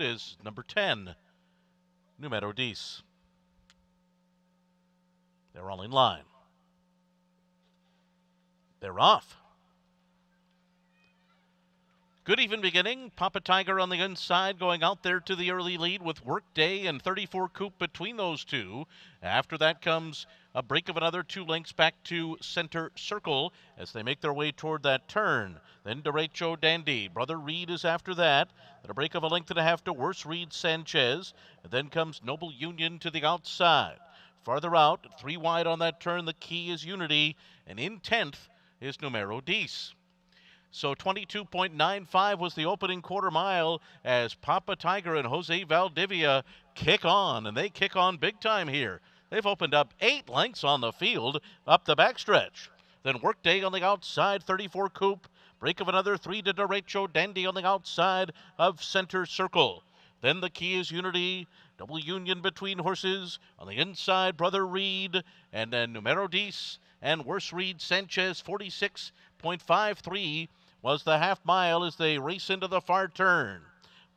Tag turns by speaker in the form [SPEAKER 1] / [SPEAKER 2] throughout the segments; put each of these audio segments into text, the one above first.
[SPEAKER 1] is number 10, Numero Dis. They're all in line. They're off. Good even beginning. Papa Tiger on the inside going out there to the early lead with Workday and 34 Coupe between those two. After that comes a break of another two lengths back to Centre Circle as they make their way toward that turn. Then Derecho Dandy. Brother Reid is after that. At a break of a length and a half to Worse Reed Sanchez. And then comes Noble Union to the outside. Farther out, three wide on that turn, the key is Unity. And in 10th is Numero Dis. So 22.95 was the opening quarter mile as Papa Tiger and Jose Valdivia kick on, and they kick on big time here. They've opened up eight lengths on the field up the backstretch. Then Workday on the outside, 34 Coupe. Break of another three to Derecho Dandy on the outside of Centre Circle. Then the key is Unity, Noble Union between horses. On the inside, Brother Reid, and then Numero Dis and Worse Reed Sanchez, 46.53 was the half mile as they race into the far turn.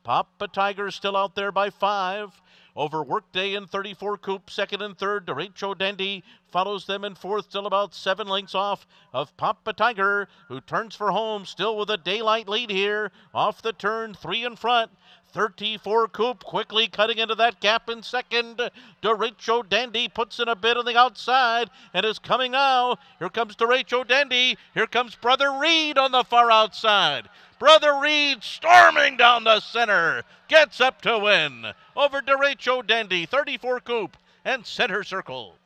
[SPEAKER 1] Papa Tiger still out there by five. Over Workday in 34 Coupe, second and third. Derecho Dandy follows them in fourth, still about seven lengths off of Papa Tiger, who turns for home, still with a daylight lead here. Off the turn, three in front. 34 Coupe quickly cutting into that gap in second. Derecho Dandy puts in a bit on the outside and is coming now. Here comes Derecho Dandy. Here comes Brother Reid on the far outside. Brother Reid storming down the center. Gets up to win over Derecho Dandy, 34 Coupe and Centre Circle.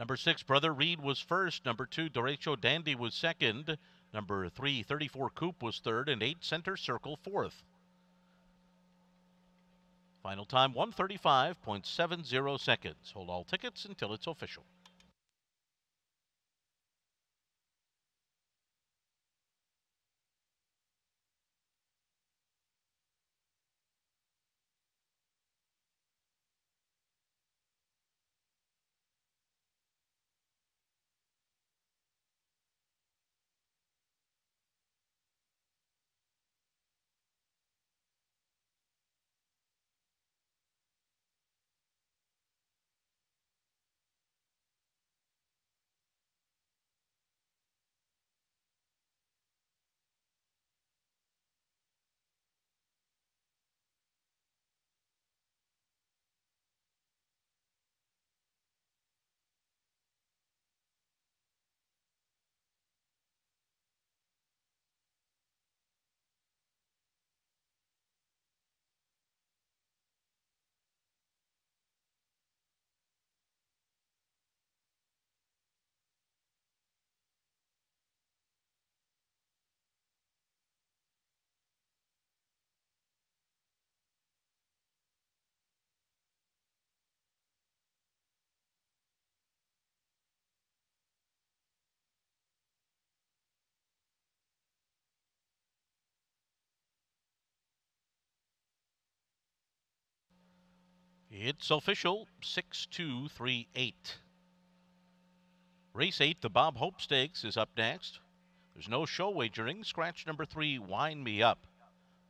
[SPEAKER 1] Number six, Brother Reid was first. Number two, Derecho Dandy was second. Number three, 34 Coupe was third. And eight, Centre Circle fourth. Final time 135.70 seconds. Hold all tickets until it's official. It's official 6238. Race 8, the Bob Hope Stakes, is up next. There's no show wagering. Scratch number 3, Wind Me Up.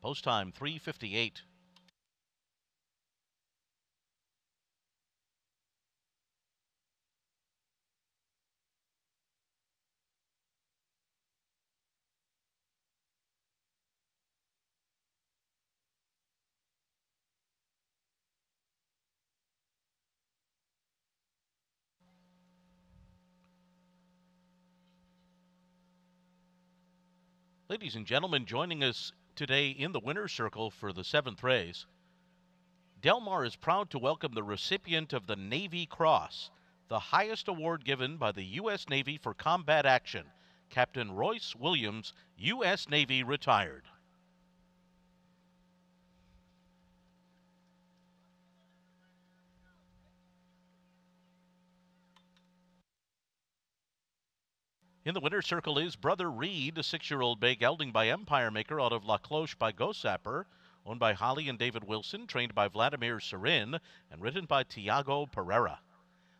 [SPEAKER 1] Post time 358. Ladies and gentlemen, joining us today in the winner's circle for the seventh race, Del Mar is proud to welcome the recipient of the Navy Cross, the highest award given by the U.S. Navy for combat action, Captain Royce Williams, U.S. Navy retired. In the winner's circle is Brother Reid, a six year old bay gelding by Empire Maker out of La Cloche by Gosapper, owned by Holly and David Wilson, trained by Vladimir Cerin, and ridden by Tiago Pereira.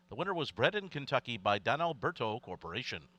[SPEAKER 1] The winner was bred in Kentucky by Don Alberto Corporation.